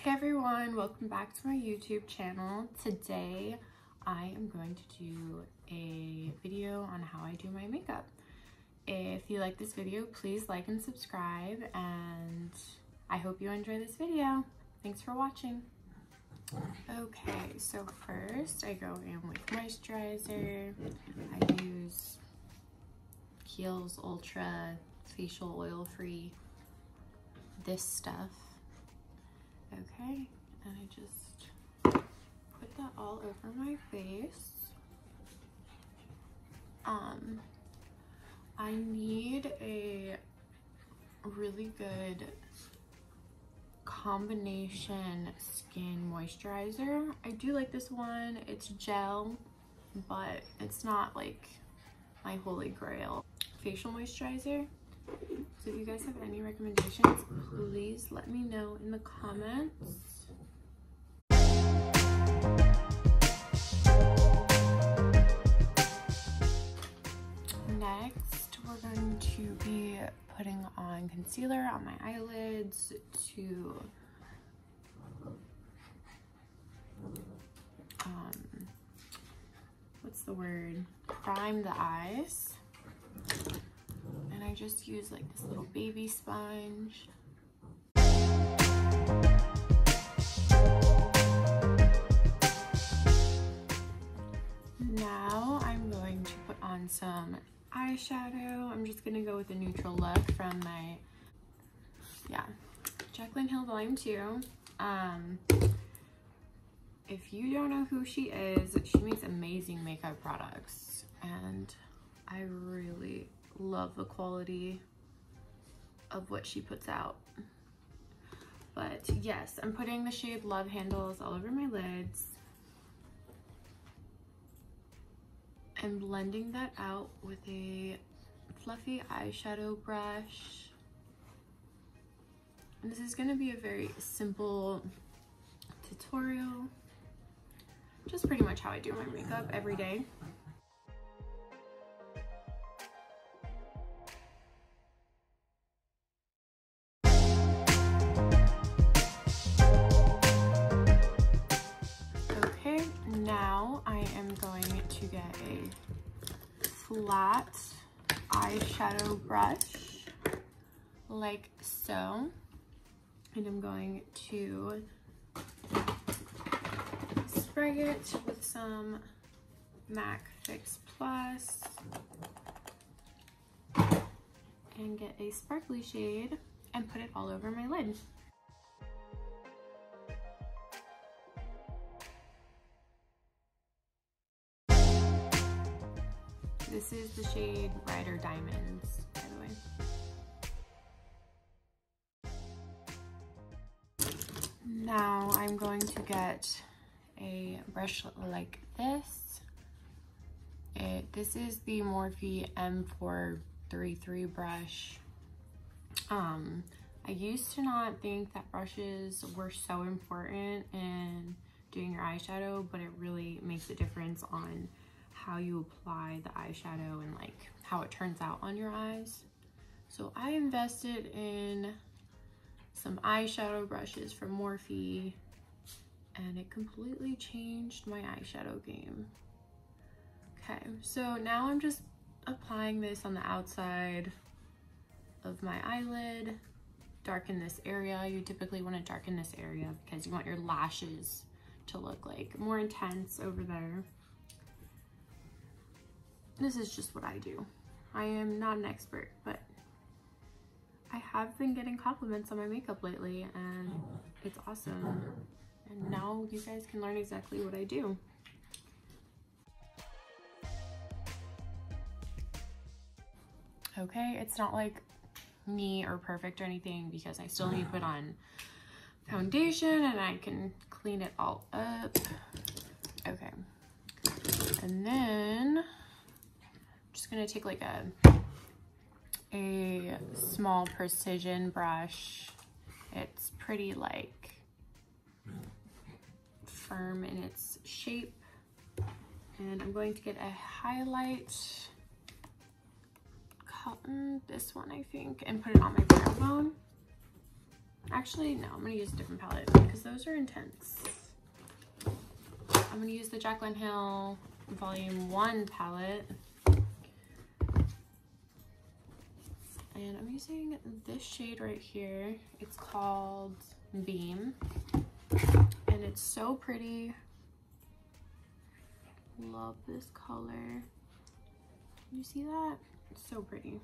Hey everyone, welcome back to my YouTube channel. Today I am going to do a video on how I do my makeup. If you like this video, please like and subscribe and I hope you enjoy this video. Thanks for watching. Okay, so first I go in with moisturizer. I use Kiehl's Ultra Facial Oil Free. This stuff. Okay, and I just put that all over my face. Um, I need a really good combination skin moisturizer. I do like this one. It's gel, but it's not like my holy grail. Facial moisturizer. So if you guys have any recommendations, please let me know in the comments. Next, we're going to be putting on concealer on my eyelids to um, what's the word? Prime the eyes. And I just use like this little baby sponge. Now I'm going to put on some eyeshadow. I'm just gonna go with a neutral look from my, yeah, Jaclyn Hill Volume 2. Um, if you don't know who she is, she makes amazing makeup products. And I really love the quality of what she puts out. But yes, I'm putting the shade Love Handles all over my lids. and blending that out with a fluffy eyeshadow brush. And this is going to be a very simple tutorial. Just pretty much how I do my makeup every day. Eyeshadow brush like so. And I'm going to spray it with some MAC Fix Plus and get a sparkly shade and put it all over my lid. This is the shade Rider Diamonds, by the way. Now I'm going to get a brush like this. It, this is the Morphe M433 brush. Um, I used to not think that brushes were so important in doing your eyeshadow, but it really makes a difference on how you apply the eyeshadow and like how it turns out on your eyes. So I invested in some eyeshadow brushes from Morphe and it completely changed my eyeshadow game. Okay, so now I'm just applying this on the outside of my eyelid, darken this area. You typically want to darken this area because you want your lashes to look like more intense over there this is just what I do. I am not an expert, but I have been getting compliments on my makeup lately and it's awesome. And now you guys can learn exactly what I do. Okay, it's not like me or perfect or anything because I still need to put on foundation and I can clean it all up. Okay. And then gonna take like a, a small precision brush. It's pretty like firm in its shape. And I'm going to get a highlight cotton, this one I think, and put it on my brow bone. Actually, no, I'm gonna use a different palette because those are intense. I'm gonna use the Jaclyn Hill Volume 1 palette. And I'm using this shade right here. It's called Beam. And it's so pretty. Love this color. You see that? It's so pretty.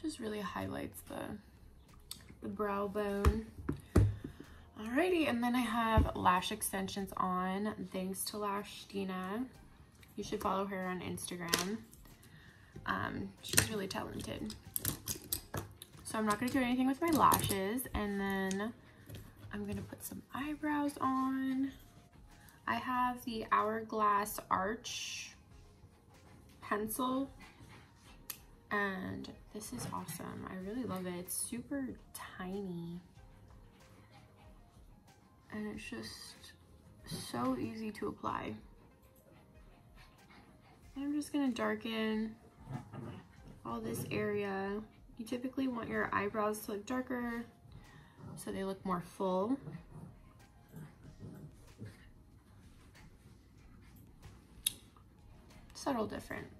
Just really highlights the, the brow bone. Alrighty, and then I have lash extensions on, thanks to Lashtina. You should follow her on Instagram. Um, she's really talented. So I'm not gonna do anything with my lashes, and then I'm gonna put some eyebrows on. I have the Hourglass Arch pencil, and this is awesome. I really love it. It's super tiny and it's just so easy to apply. I'm just gonna darken all this area. You typically want your eyebrows to look darker so they look more full. Subtle difference.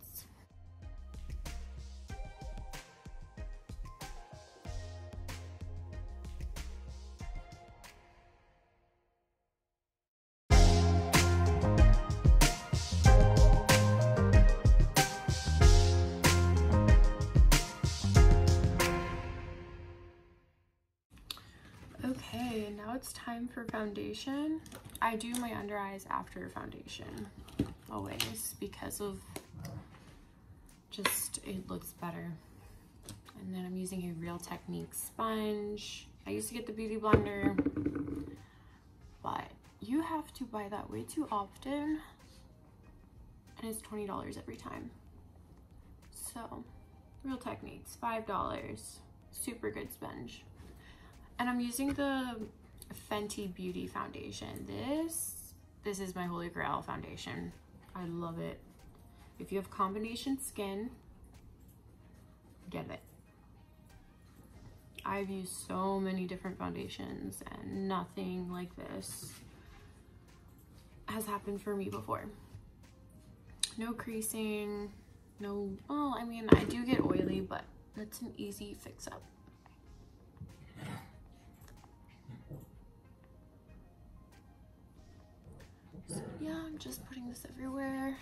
For foundation. I do my under eyes after foundation, always, because of just, it looks better. And then I'm using a Real Technique sponge. I used to get the Beauty Blender, but you have to buy that way too often. And it's $20 every time. So, Real Techniques, $5. Super good sponge. And I'm using the Fenty Beauty foundation. This, this is my holy grail foundation. I love it. If you have combination skin, get it. I've used so many different foundations and nothing like this has happened for me before. No creasing, no, well, I mean, I do get oily, but that's an easy fix up. Yeah, I'm just putting this everywhere.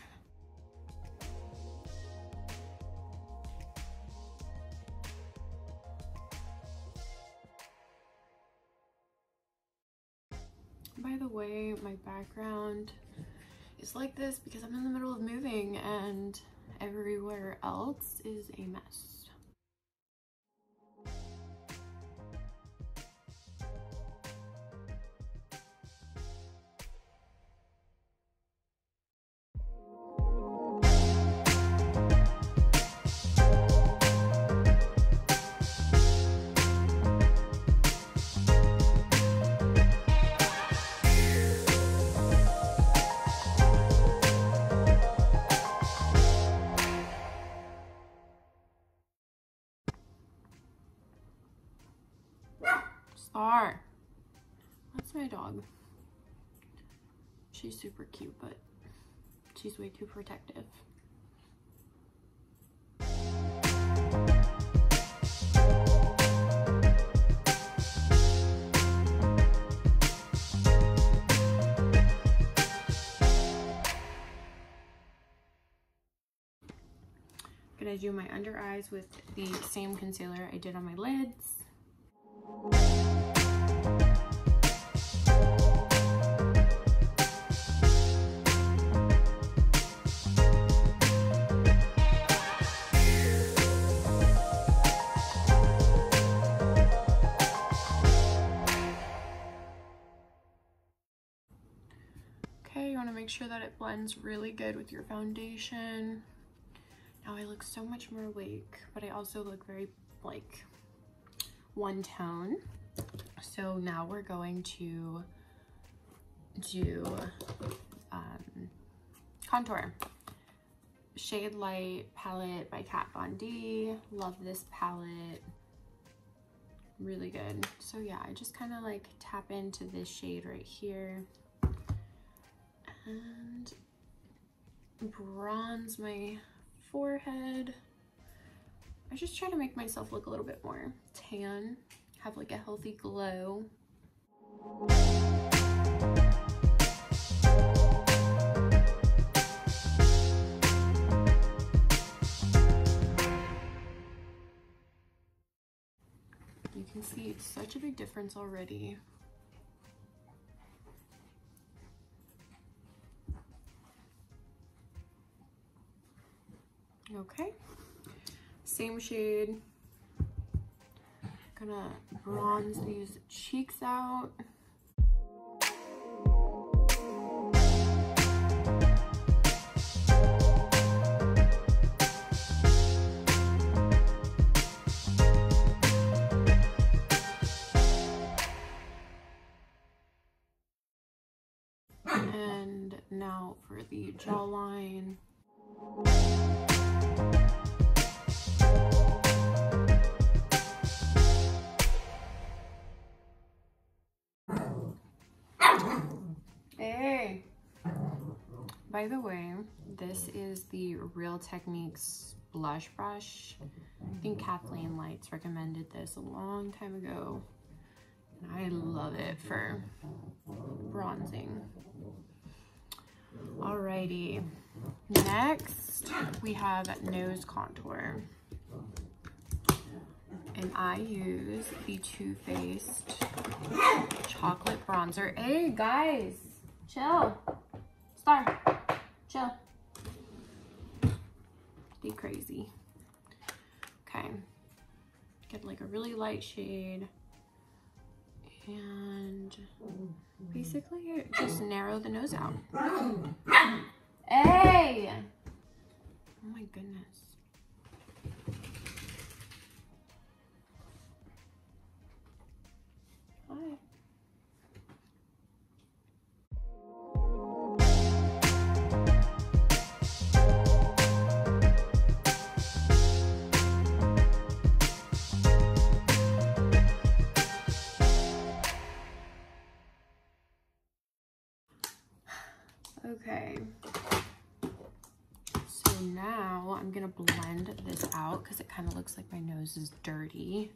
By the way, my background is like this because I'm in the middle of moving and everywhere else is a mess. She's super cute, but she's way too protective. Gonna do my under eyes with the same concealer I did on my lids. Make sure that it blends really good with your foundation. Now I look so much more awake, but I also look very like one tone. So now we're going to do um, contour. Shade Light palette by Kat Von D. Love this palette. Really good. So yeah, I just kind of like tap into this shade right here and bronze my forehead. I just try to make myself look a little bit more tan, have like a healthy glow. You can see such a big difference already. Same shade. Gonna bronze these cheeks out. And now for the jawline. By the way, this is the Real Techniques blush brush. I think Kathleen Lights recommended this a long time ago. And I love it for bronzing. Alrighty, next we have nose contour. And I use the Too Faced chocolate bronzer. Hey guys, chill. Star, chill. Be crazy. Okay, get like a really light shade and basically just narrow the nose out. Hey! Oh my goodness. Okay. So now I'm gonna blend this out because it kind of looks like my nose is dirty.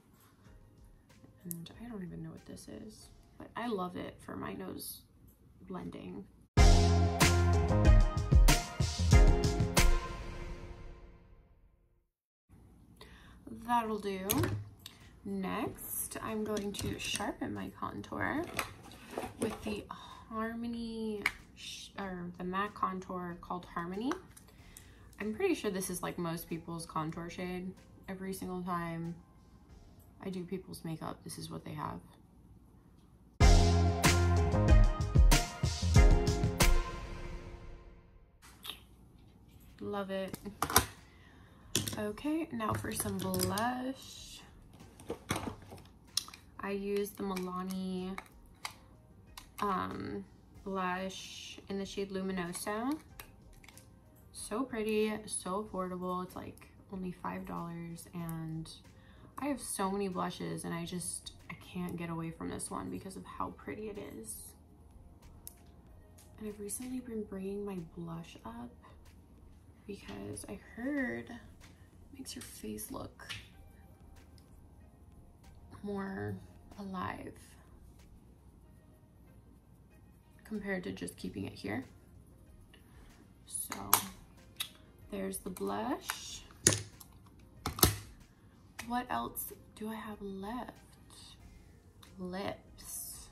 And I don't even know what this is, but I love it for my nose blending. That'll do. Next, I'm going to sharpen my contour with the Harmony or the matte contour called Harmony. I'm pretty sure this is like most people's contour shade. Every single time I do people's makeup, this is what they have. Love it. Okay, now for some blush. I use the Milani um, blush in the shade Luminoso. So pretty, so affordable. It's like only $5 and I have so many blushes and I just, I can't get away from this one because of how pretty it is. And I've recently been bringing my blush up because I heard it makes your face look more alive compared to just keeping it here. So there's the blush. What else do I have left? Lips.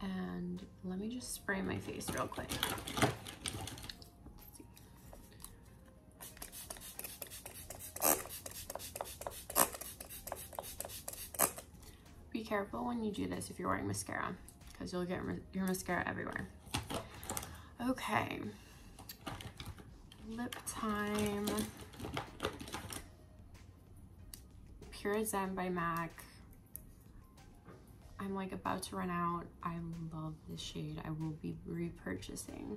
And let me just spray my face real quick. Be careful when you do this if you're wearing mascara because you'll get your mascara everywhere. Okay, lip time. Pure Zen by MAC. I'm like about to run out. I love this shade. I will be repurchasing.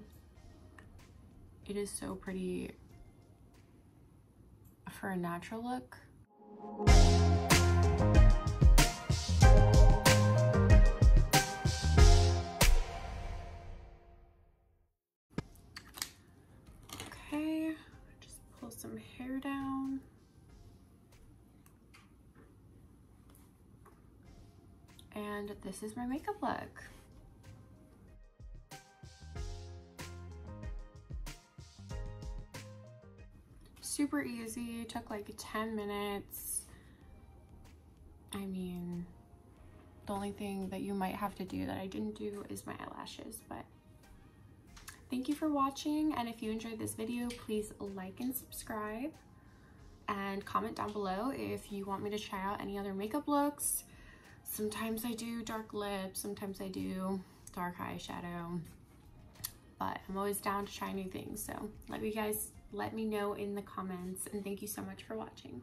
It is so pretty. for a natural look. And this is my makeup look. Super easy, took like 10 minutes. I mean, the only thing that you might have to do that I didn't do is my eyelashes, but thank you for watching. And if you enjoyed this video, please like and subscribe and comment down below if you want me to try out any other makeup looks. Sometimes I do dark lips, sometimes I do dark eyeshadow, but I'm always down to try new things. So let me guys, let me know in the comments and thank you so much for watching.